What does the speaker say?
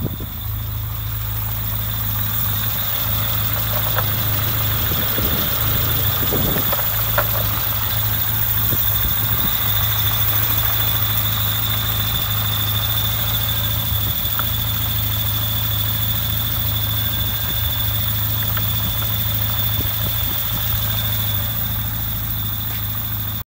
you